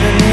better